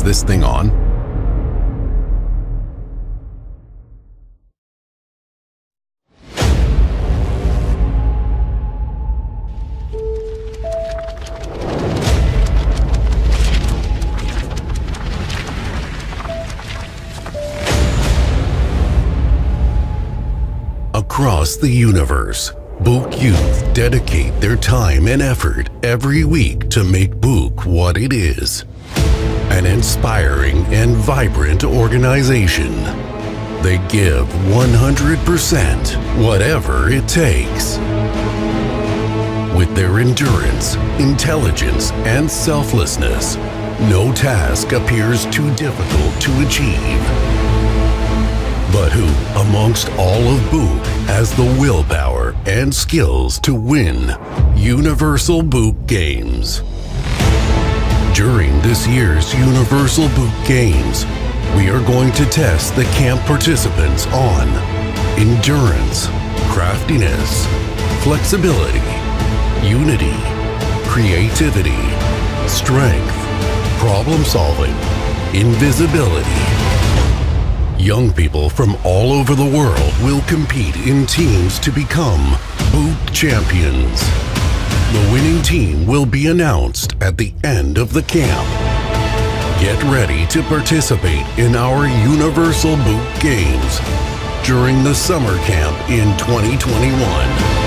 Is this thing on? Across the universe, BUK youth dedicate their time and effort every week to make BUK what it is an inspiring and vibrant organization. They give 100%, whatever it takes. With their endurance, intelligence, and selflessness, no task appears too difficult to achieve. But who, amongst all of BUK, has the willpower and skills to win Universal BUK Games? During this year's Universal BUK Games, we are going to test the camp participants on endurance, craftiness, flexibility, unity, creativity, strength, problem solving, invisibility. Young people from all over the world will compete in teams to become BUK Champions. The winning team will be announced at the end of the camp. Get ready to participate in our Universal BUK Games during the summer camp in 2021.